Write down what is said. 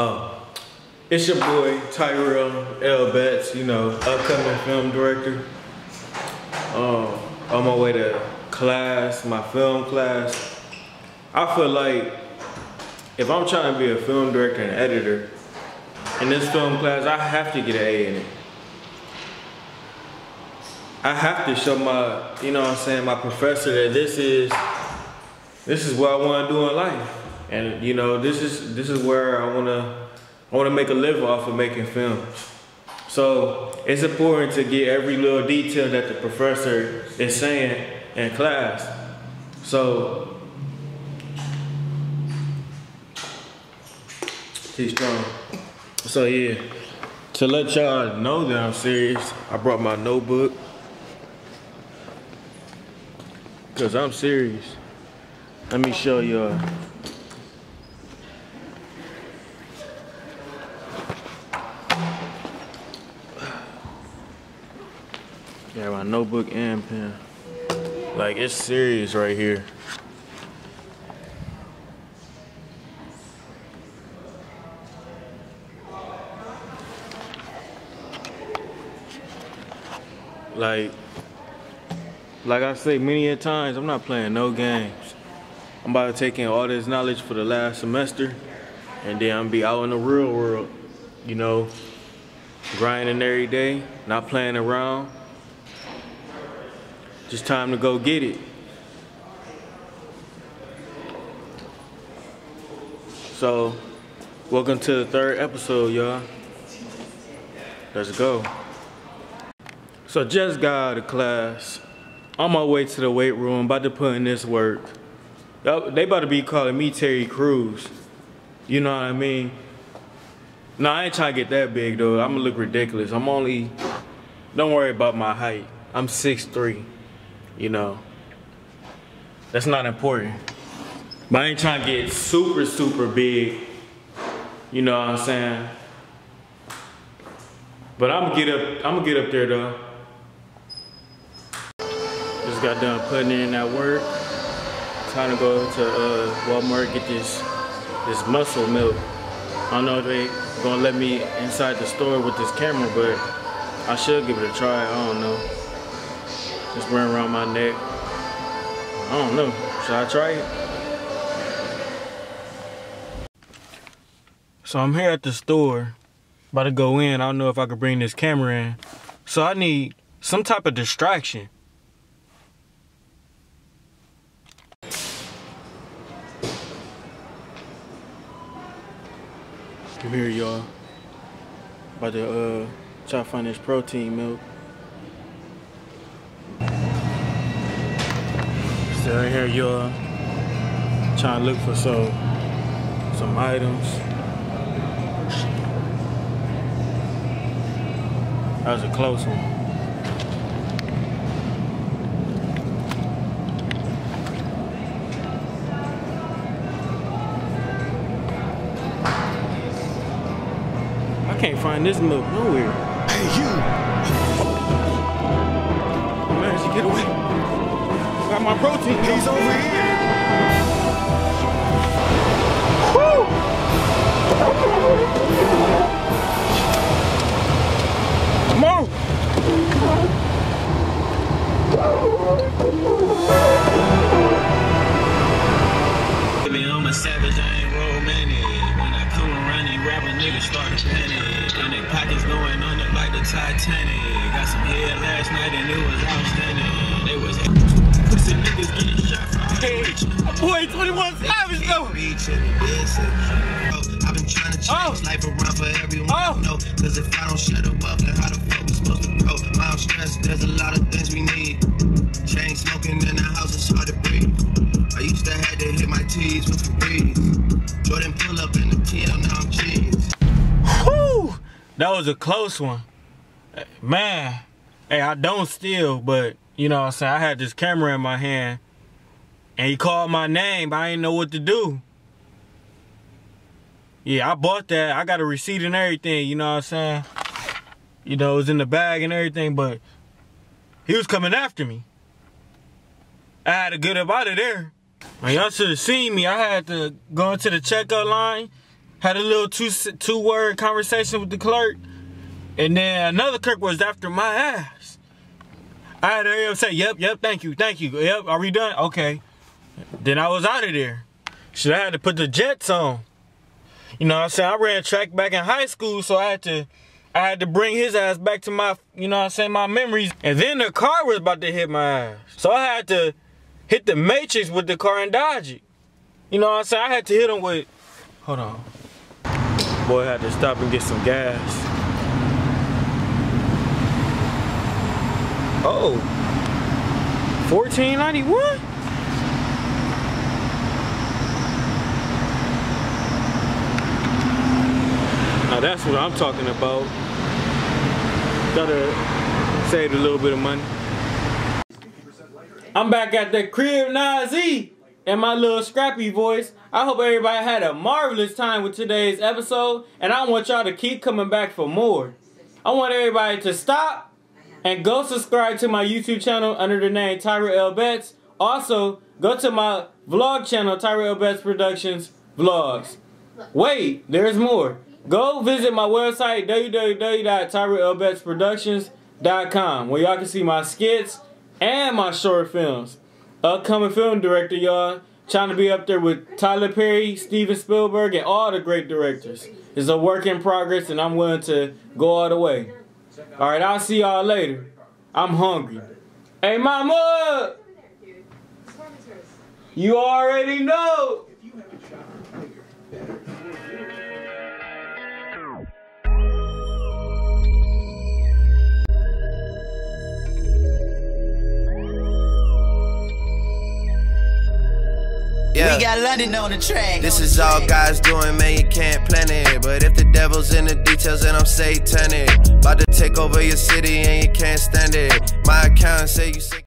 Oh, it's your boy Tyrell L. Betts, you know, upcoming film director. Um, on my way to class, my film class. I feel like if I'm trying to be a film director and editor, in this film class, I have to get an A in it. I have to show my, you know what I'm saying, my professor that this is, this is what I want to do in life. And you know, this is this is where I wanna I wanna make a living off of making films. So it's important to get every little detail that the professor is saying in class. So he's strong. So yeah, to let y'all know that I'm serious, I brought my notebook. Cause I'm serious. Let me show y'all. Yeah, my notebook and pen. Like it's serious right here. Like, like I say many a times, I'm not playing no games. I'm about to take in all this knowledge for the last semester, and then I'm be out in the real world, you know, grinding every day, not playing around. Just time to go get it. So, welcome to the third episode, y'all. Let's go. So just got out of class. On my way to the weight room, about to put in this work. They about to be calling me Terry Crews. You know what I mean? No, I ain't trying to get that big though. I'm gonna look ridiculous. I'm only, don't worry about my height. I'm 6'3", you know. That's not important. But I ain't trying to get super, super big. You know what I'm saying? But I'm gonna get up, I'm gonna get up there though. Just got done putting in that work. Time to go to uh, Walmart get this this muscle milk. I don't know if they gonna let me inside the store with this camera, but I should give it a try. I don't know. Wearing around my neck. I don't know. Should I try it? So I'm here at the store, about to go in. I don't know if I could bring this camera in. So I need some type of distraction. Come here, y'all. About to uh, try to find this protein milk. Still in here, y'all. Trying to look for some some items. That was a close one. I can't find this milk nowhere. Hey, you! Got my protein. He's over here! 2021 Savage though. I've been trying to change life around for everyone oh. I know. Cause if I don't shut up, then how the fuck we supposed to grow? My stress, there's a lot of things we need. Chain smoking in the house, is hard to breathe. I used to have to hit my tees with the breeze. Jordan pull up in the TL, now I'm cheese. That was a close one. Eh, man, hey, I don't steal, but you know what I'm saying? I had this camera in my hand and he called my name, but I didn't know what to do. Yeah, I bought that. I got a receipt and everything, you know what I'm saying? You know, it was in the bag and everything, but he was coming after me. I had to get up out of there. Man, y'all should have seen me. I had to go into the checkout line had a little two two word conversation with the clerk, and then another clerk was after my ass. I had to say, "Yep, yep, thank you, thank you. Yep, are we done? Okay." Then I was out of there. Should I had to put the jets on? You know what I'm saying? I ran track back in high school, so I had to I had to bring his ass back to my, you know what I'm saying, my memories. And then the car was about to hit my ass. So I had to hit the matrix with the car and dodge it. You know what I'm saying? I had to hit him with, hold on. Boy, had to stop and get some gas. Oh, 1491? Now that's what I'm talking about. Gotta save a little bit of money. I'm back at the crib Nazi and my little scrappy voice. I hope everybody had a marvelous time with today's episode, and I want y'all to keep coming back for more. I want everybody to stop and go subscribe to my YouTube channel under the name Tyrell L. Betts. Also, go to my vlog channel, Tyrell L. Betts Productions Vlogs. Wait, there's more. Go visit my website, www.tyrellbettsproductions.com, where y'all can see my skits and my short films. Upcoming film director, y'all. Trying to be up there with Tyler Perry, Steven Spielberg, and all the great directors. It's a work in progress, and I'm willing to go all the way. All right, I'll see y'all later. I'm hungry. Hey, mama! You already know! Yeah. We got London on the track. This is all God's doing, man. You can't plan it. But if the devil's in the details, then I'm satanic. About to take over your city and you can't stand it. My accountant say you sick.